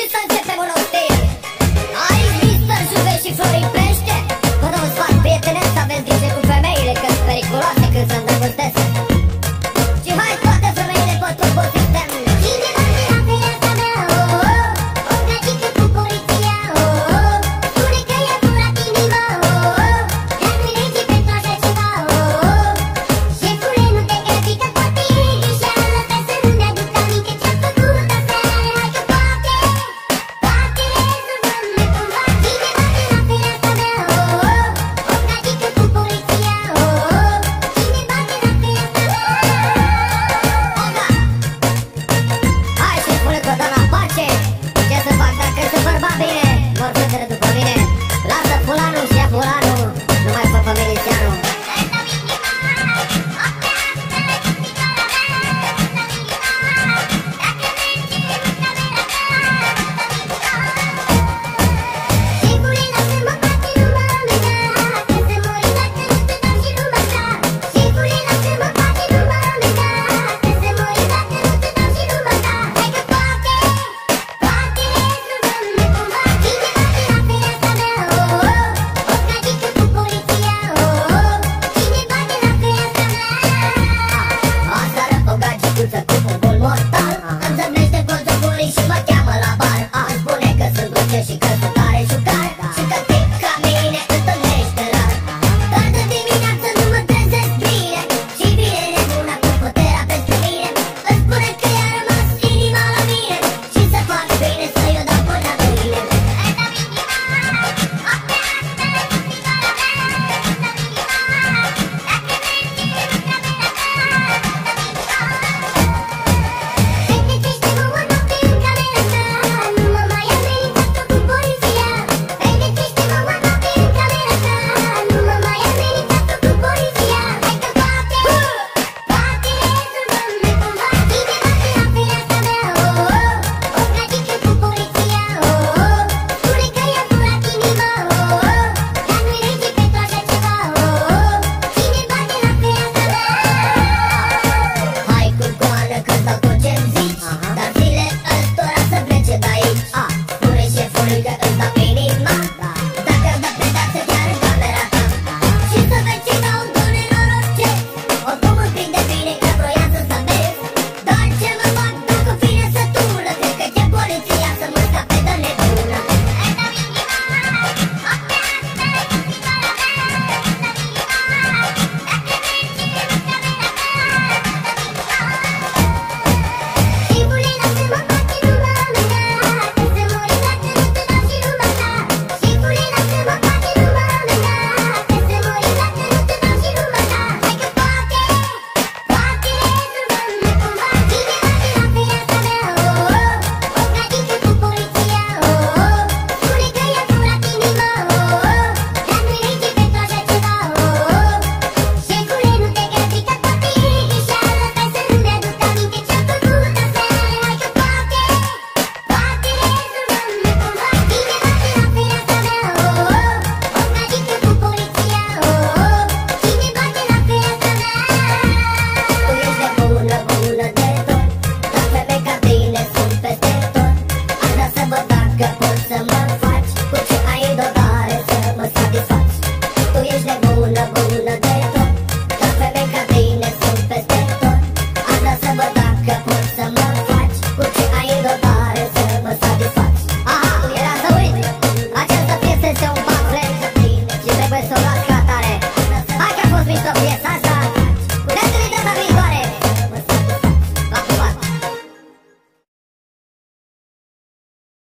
shit sunset, I. Esta